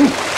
Hmph!